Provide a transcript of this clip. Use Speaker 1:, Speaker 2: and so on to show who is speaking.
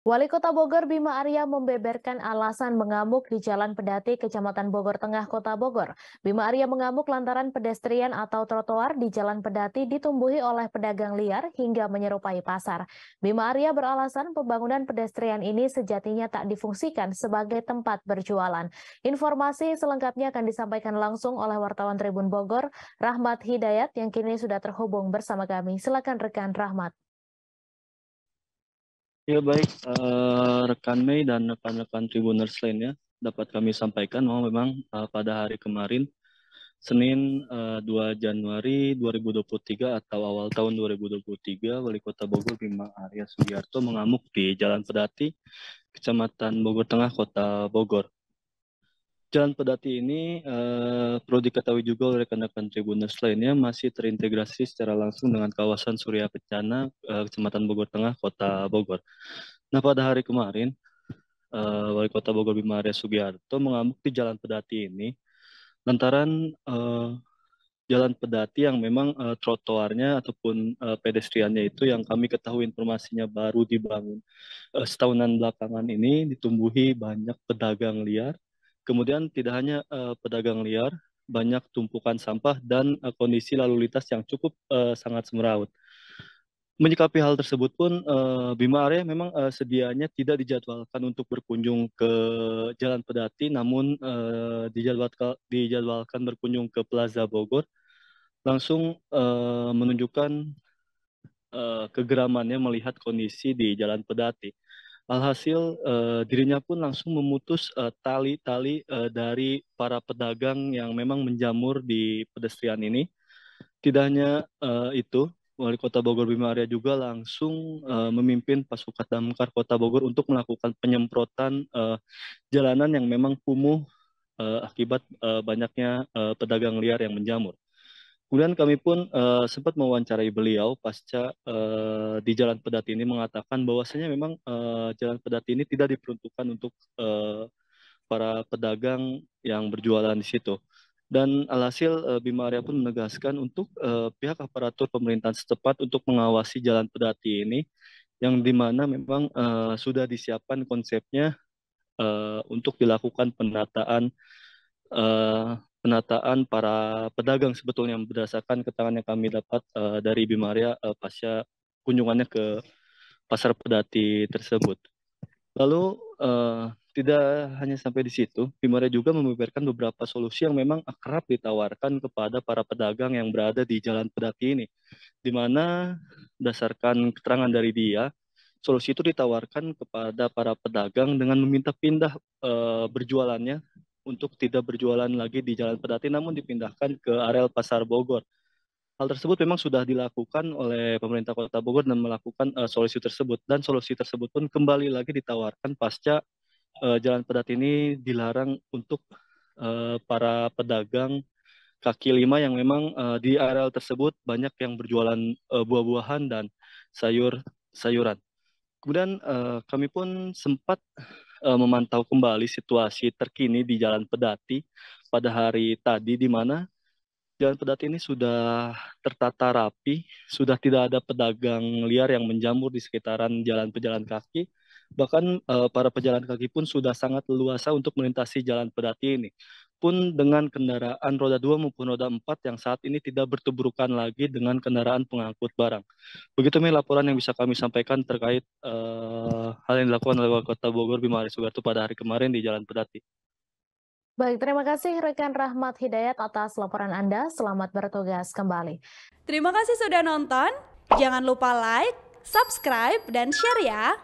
Speaker 1: Wali Kota Bogor Bima Arya membeberkan alasan mengamuk di Jalan Pedati, Kecamatan Bogor Tengah, Kota Bogor. Bima Arya mengamuk lantaran pedestrian atau trotoar di Jalan Pedati ditumbuhi oleh pedagang liar hingga menyerupai pasar. Bima Arya beralasan pembangunan pedestrian ini sejatinya tak difungsikan sebagai tempat berjualan. Informasi selengkapnya akan disampaikan langsung oleh wartawan Tribun Bogor, Rahmat Hidayat, yang kini sudah terhubung bersama kami. Silakan rekan Rahmat.
Speaker 2: Ya baik, uh, rekan Mei dan rekan-rekan Tribuners lainnya dapat kami sampaikan bahwa memang uh, pada hari kemarin Senin uh, 2 Januari 2023 atau awal tahun 2023 Wali Kota Bogor Bima Arya Sugiarto mengamuk di Jalan Pedati, Kecamatan Bogor Tengah, Kota Bogor. Jalan Pedati ini uh, perlu diketahui juga oleh rekan-rekan Tribuners lainnya masih terintegrasi secara langsung dengan kawasan Surya Kencana, uh, Kecamatan Bogor Tengah, Kota Bogor. Nah pada hari kemarin, uh, Wali Kota Bogor Bima Arya Sugiarto mengamuk di Jalan Pedati ini lantaran uh, Jalan Pedati yang memang uh, trotoarnya ataupun uh, pedestriannya itu yang kami ketahui informasinya baru dibangun uh, setahunan belakangan ini ditumbuhi banyak pedagang liar Kemudian tidak hanya uh, pedagang liar, banyak tumpukan sampah dan uh, kondisi lalu lintas yang cukup uh, sangat semeraut. Menyikapi hal tersebut pun uh, Bima Arya memang uh, sedianya tidak dijadwalkan untuk berkunjung ke Jalan Pedati, namun uh, dijadwalkan, dijadwalkan berkunjung ke Plaza Bogor, langsung uh, menunjukkan uh, kegeramannya melihat kondisi di Jalan Pedati. Alhasil uh, dirinya pun langsung memutus eh, tali-tali uh, uh, dari para pedagang yang memang menjamur di pedestrian ini. Tidak hanya uh, itu, Wali Kota Bogor Bima Arya juga langsung uh, memimpin pasukan damkar Kota Bogor untuk melakukan penyemprotan uh, jalanan yang memang kumuh uh, akibat uh, banyaknya uh, pedagang liar yang menjamur. Kemudian kami pun uh, sempat mewawancarai beliau pasca uh, di Jalan Pedati ini mengatakan bahwasanya memang uh, Jalan Pedati ini tidak diperuntukkan untuk uh, para pedagang yang berjualan di situ. Dan alhasil uh, Bima Arya pun menegaskan untuk uh, pihak aparatur pemerintahan setempat untuk mengawasi Jalan Pedati ini yang di mana memang uh, sudah disiapkan konsepnya uh, untuk dilakukan penataan uh, penataan para pedagang sebetulnya berdasarkan keterangan yang kami dapat uh, dari Bimaria uh, pasca kunjungannya ke pasar pedati tersebut. Lalu uh, tidak hanya sampai di situ, Bimaria juga membeberkan beberapa solusi yang memang akrab ditawarkan kepada para pedagang yang berada di jalan pedati ini, di mana berdasarkan keterangan dari dia, solusi itu ditawarkan kepada para pedagang dengan meminta pindah uh, berjualannya untuk tidak berjualan lagi di Jalan Pedati namun dipindahkan ke areal Pasar Bogor. Hal tersebut memang sudah dilakukan oleh pemerintah Kota Bogor dan melakukan uh, solusi tersebut dan solusi tersebut pun kembali lagi ditawarkan pasca uh, Jalan Pedati ini dilarang untuk uh, para pedagang kaki lima yang memang uh, di areal tersebut banyak yang berjualan uh, buah-buahan dan sayur sayuran. Kemudian uh, kami pun sempat uh, memantau kembali situasi terkini di Jalan Pedati pada hari tadi di mana Jalan Pedati ini sudah tertata rapi, sudah tidak ada pedagang liar yang menjamur di sekitaran jalan pejalan kaki. Bahkan uh, para pejalan kaki pun sudah sangat leluasa untuk melintasi Jalan Pedati ini pun dengan kendaraan roda 2 maupun roda 4 yang saat ini tidak bertuburkan lagi dengan kendaraan pengangkut barang. Begitu nih laporan yang bisa kami sampaikan terkait uh, hal yang dilakukan oleh Wali Kota Bogor Bima Ari Sugarto pada hari kemarin di Jalan Pedati.
Speaker 1: Baik, terima kasih rekan Rahmat Hidayat atas laporan Anda. Selamat bertugas kembali.
Speaker 3: Terima kasih sudah nonton. Jangan lupa like, subscribe, dan share ya.